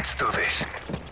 Let's do this.